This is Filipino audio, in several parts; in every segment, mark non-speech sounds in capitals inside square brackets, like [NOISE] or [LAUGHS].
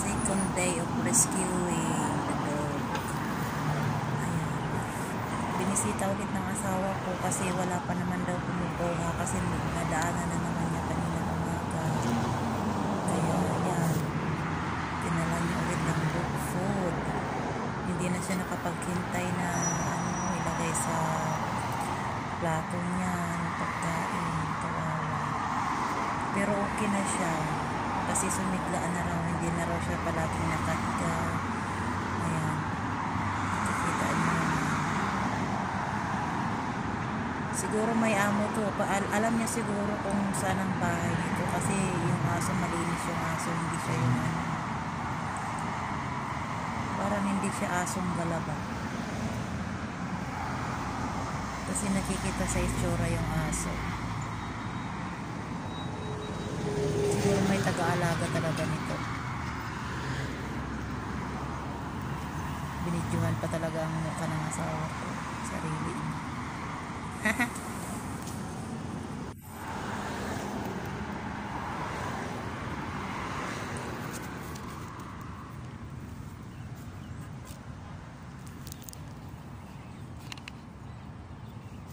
second day of rescuing the dog. Ayan. Binisita ulit ng asawa ko kasi wala pa naman daw kumukuha kasi nadaanan na naman niya kanina umaga. Kaya yan. Tinala niya ulit ng food. Hindi na siya nakapaghintay na ano, ilagay sa plato niya ng pagkain. Kawawa. Pero okay na siya. Kasi sumiglaan na raw. Hindi na raw siya palaging nakahiga. Ayan. Nakikita niyo naman. Siguro may amo to. Pa al- alam niya siguro kung saan ang bahay nito. Kasi yung aso malinis yung aso. Hindi siya yung ano. Parang hindi siya asong galaba. Kasi nakikita sa itsura yung aso. Taga-alaga talaga nito. Binidyohan pa talaga ang mukha ng asawa ko. Sarili niya. [LAUGHS]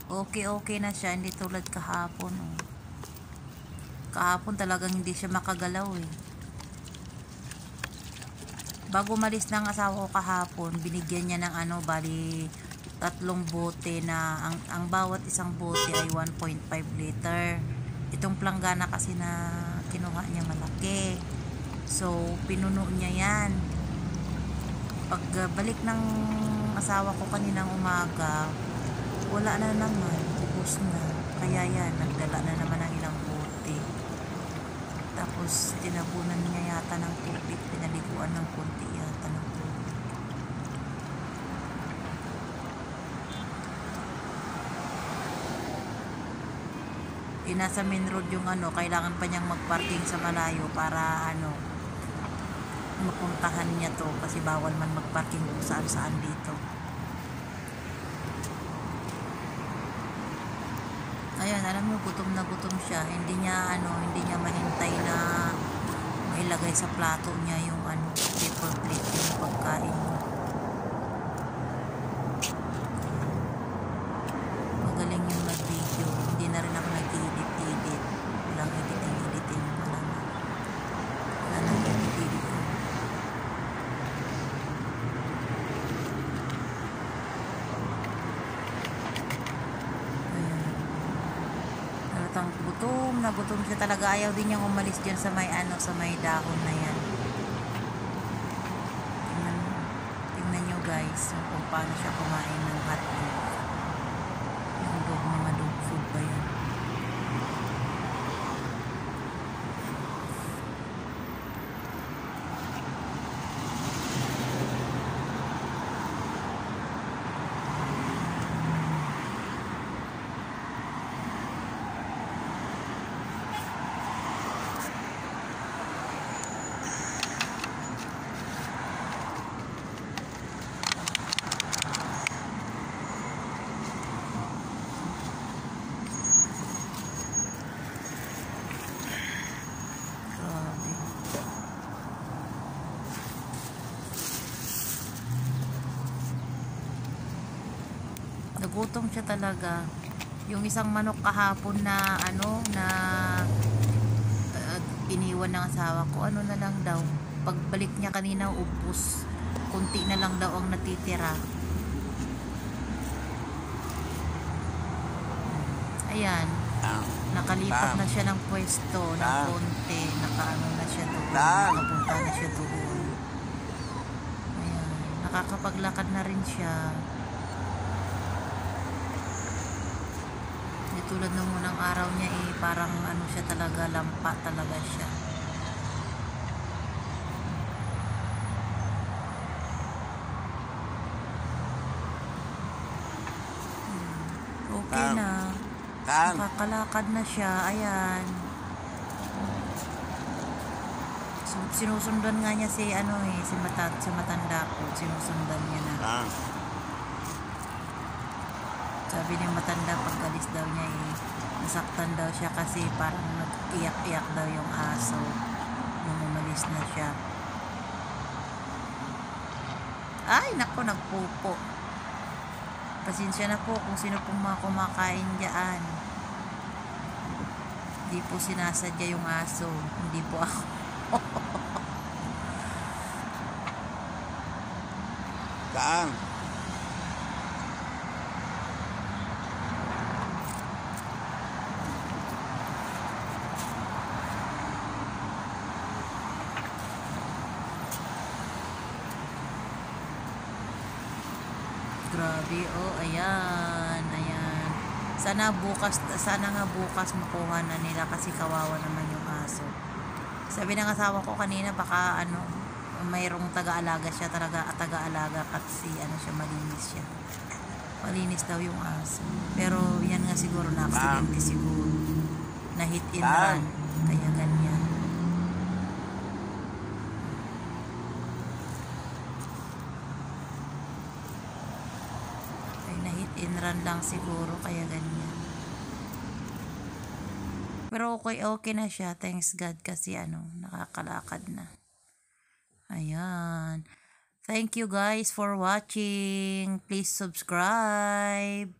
Okay, okay na siya. Hindi tulad kahapon. Oh. Kahapon talagang hindi siya makagalaw eh. Bago malis ng asawa ko kahapon, binigyan niya ng ano, bali tatlong bote na ang, ang bawat isang bote ay 1.5 liter. Itong planggana kasi na kinuha niya malaki. So, pinuno niya yan. Pagbalik ng asawa ko kaninang umaga, wala na naman. Ubus na. Kaya yan, nagdala na naman. Tapos, tinabunan niya yata ng tubig. Pinaliguan ng konti yata ng tubig. Eh, main road yung ano, kailangan pa niyang magparking sa malayo para ano, mapuntahan niya to kasi bawal man magparking kung saan saan dito. Ayan, alam mo, gutom na gutom siya. Hindi niya, ano, hindi niya mahintay na mailagay sa plato niya yung, ano, paper plate yung pagkain niya. Magaling yung mag-video. Hindi na rin ako nag-edit-edit. Walang editing-editing. Wala na. Wala na edit-edit ko. Ayan. Halatang gutom na gutom siya talaga. Ayaw din niyang umalis dyan sa may ano, sa may dahon na yan. Tingnan, tingnan nyo guys kung paano siya kumain ng hotdog. Yung dog, mga dog food ba yan? Grabe. Nagutom siya talaga. Yung isang manok kahapon na ano na uh, iniwan ng asawa ko, ano na lang daw. Pagbalik niya kanina ubos. Kunti na lang daw ang natitira. Ayan. Nakalipat na siya ng pwesto ng konti. Nakaano na siya doon. Nakapunta na siya doon. Ayan. Nakakapaglakad na rin siya. Tulad nung unang araw niya eh, parang ano siya talaga, lampa talaga siya. Hmm. Okay na. Nakakalakad na siya. Ayan. Sinusundan nga niya si ano eh, si, mata, si matanda ko. Sinusundan niya na. Sabi ni matanda pagkalis daw niya eh, nasaktan daw siya kasi parang nag-iyak-iyak daw yung aso nung umalis na siya. Ay, nako, nagpupo. Pasensya na po kung sino pong mga kumakain dyan. Hindi po sinasadya yung aso. Hindi po ako. Saan? Grabe, oh, ayan, ayan. Sana bukas, sana nga bukas makuha na nila kasi kawawa naman yung aso. Sabi ng asawa ko kanina baka ano, mayroong taga-alaga siya talaga, taga-alaga kasi ano siya, malinis siya. Malinis daw yung aso. Pero yan nga siguro na aksidente siguro. Na hit and run. Kaya ganyan. And run lang siguro, kaya ganyan. Pero okay, okay na siya. Thanks God kasi ano, nakakalakad na. Ayan. Thank you guys for watching. Please subscribe.